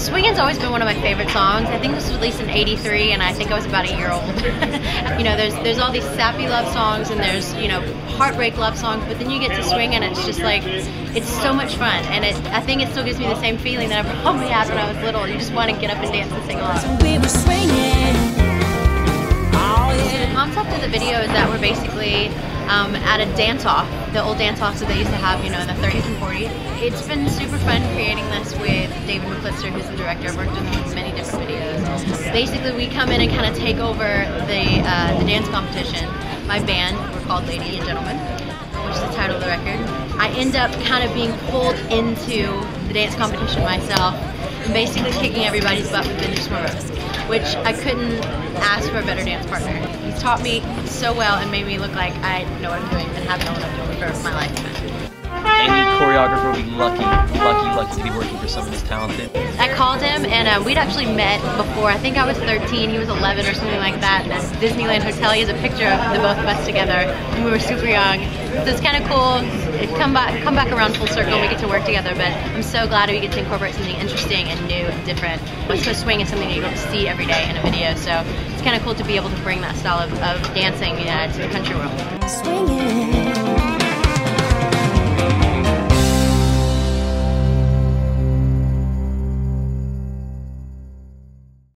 Swinging's always been one of my favorite songs. I think this was released in '83, and I think I was about a year old. you know, there's there's all these sappy love songs, and there's you know heartbreak love songs, but then you get to swing, and it's just like it's so much fun, and it I think it still gives me the same feeling that I probably had when I was little. You just want to get up and dance and sing along. So we were swinging. Oh The concept of the video is that we're basically um, at a dance off, the old dance offs that they used to have, you know, in the 30s and 40s. It's been super fun creating this with David McClister, who's the director. I've worked with him on many different videos. Basically, we come in and kind of take over the uh, the dance competition. My band, we're called Lady and Gentlemen, which is the title of the record. I end up kind of being pulled into the dance competition myself and basically kicking everybody's butt with Benji Schwimmer which I couldn't ask for a better dance partner. He's taught me so well and made me look like I know what I'm doing and have known what I'm doing for my life. Any choreographer would be lucky, lucky, lucky to be working for someone talented. I called him and uh, we'd actually met before. I think I was 13, he was 11 or something like that. And Disneyland Hotel, he has a picture of the both of us together when we were super young. So it's kind of cool. It come back, come back around full circle. We get to work together, but I'm so glad we get to incorporate something interesting and new and different. West Coast Swing is something that you don't see every day in a video, so it's kind of cool to be able to bring that style of, of dancing uh, to the country world.